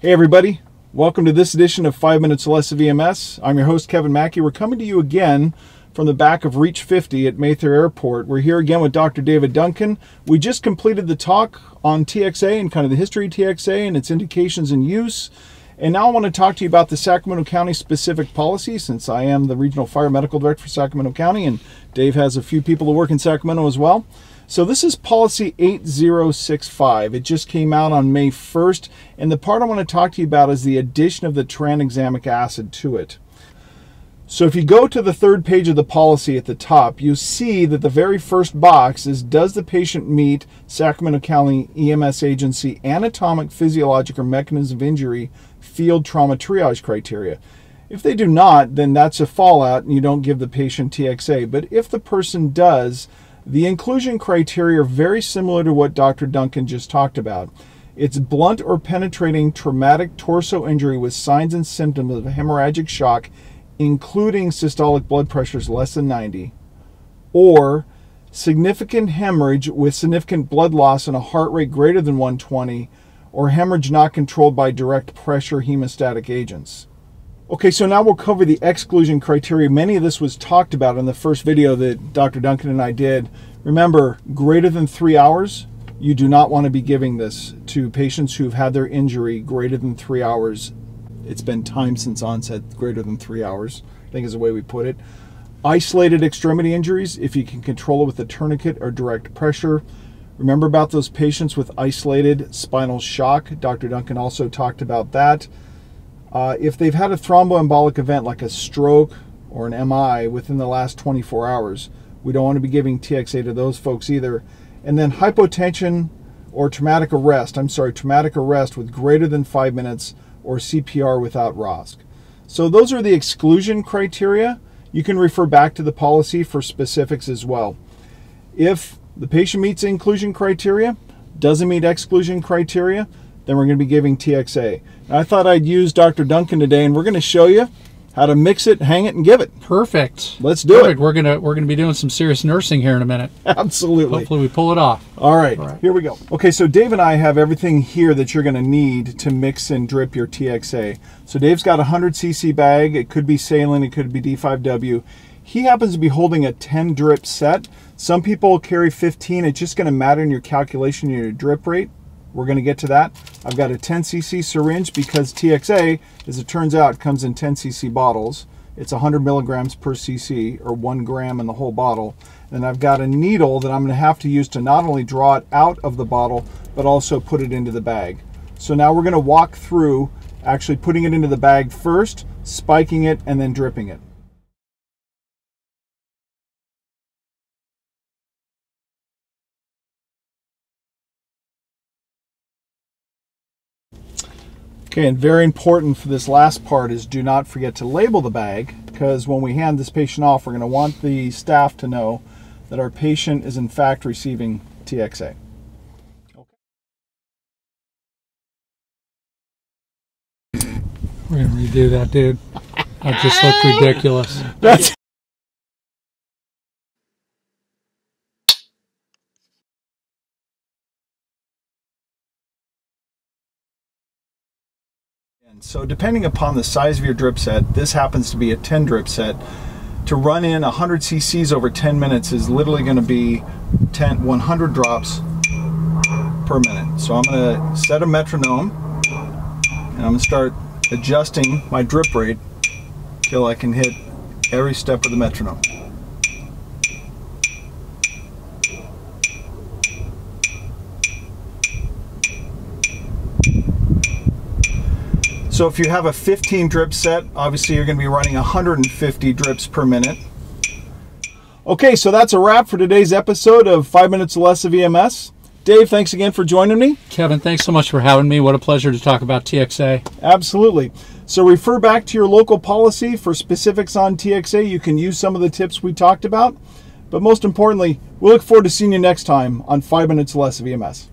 Hey, everybody. Welcome to this edition of 5 Minutes Less of EMS. I'm your host, Kevin Mackey. We're coming to you again from the back of Reach 50 at Mather Airport. We're here again with Dr. David Duncan. We just completed the talk on TXA and kind of the history of TXA and its indications and use. And now I want to talk to you about the Sacramento County specific policy since I am the Regional Fire Medical Director for Sacramento County and Dave has a few people who work in Sacramento as well. So this is policy 8065. It just came out on May 1st, and the part I want to talk to you about is the addition of the tranexamic acid to it. So if you go to the third page of the policy at the top, you see that the very first box is does the patient meet Sacramento County EMS agency anatomic, physiologic, or mechanism of injury field trauma triage criteria? If they do not, then that's a fallout and you don't give the patient TXA. But if the person does, the inclusion criteria are very similar to what Dr. Duncan just talked about. It's blunt or penetrating traumatic torso injury with signs and symptoms of hemorrhagic shock, including systolic blood pressures less than 90, or significant hemorrhage with significant blood loss and a heart rate greater than 120, or hemorrhage not controlled by direct pressure hemostatic agents. Okay, so now we'll cover the exclusion criteria. Many of this was talked about in the first video that Dr. Duncan and I did. Remember, greater than three hours, you do not want to be giving this to patients who've had their injury greater than three hours. It's been time since onset, greater than three hours, I think is the way we put it. Isolated extremity injuries, if you can control it with a tourniquet or direct pressure. Remember about those patients with isolated spinal shock. Dr. Duncan also talked about that. Uh, if they've had a thromboembolic event like a stroke or an MI within the last 24 hours, we don't want to be giving TXA to those folks either. And then hypotension or traumatic arrest, I'm sorry, traumatic arrest with greater than five minutes or CPR without ROSC. So those are the exclusion criteria. You can refer back to the policy for specifics as well. If the patient meets inclusion criteria, doesn't meet exclusion criteria, then we're going to be giving TXA. I thought I'd use Dr. Duncan today, and we're going to show you how to mix it, hang it, and give it. Perfect. Let's do Perfect. it. We're gonna we're gonna be doing some serious nursing here in a minute. Absolutely. Hopefully we pull it off. All right, All right. here we go. Okay, so Dave and I have everything here that you're going to need to mix and drip your TXA. So Dave's got a 100 cc bag. It could be saline, it could be D5W. He happens to be holding a 10 drip set. Some people carry 15. It's just going to matter in your calculation, your drip rate. We're going to get to that. I've got a 10 cc syringe because TXA, as it turns out, comes in 10 cc bottles. It's 100 milligrams per cc, or one gram in the whole bottle. And I've got a needle that I'm going to have to use to not only draw it out of the bottle, but also put it into the bag. So now we're going to walk through actually putting it into the bag first, spiking it, and then dripping it. Okay, and very important for this last part is do not forget to label the bag because when we hand this patient off, we're going to want the staff to know that our patient is in fact receiving TXA. Okay. We're gonna redo that, dude. That just looked ridiculous. That's So depending upon the size of your drip set, this happens to be a 10 drip set. To run in 100 cc's over 10 minutes is literally going to be 10, 100 drops per minute. So I'm going to set a metronome and I'm going to start adjusting my drip rate till I can hit every step of the metronome. So if you have a 15 drip set, obviously you're going to be running 150 drips per minute. Okay, so that's a wrap for today's episode of 5 Minutes Less of EMS. Dave, thanks again for joining me. Kevin, thanks so much for having me. What a pleasure to talk about TXA. Absolutely. So refer back to your local policy for specifics on TXA. You can use some of the tips we talked about. But most importantly, we look forward to seeing you next time on 5 Minutes Less of EMS.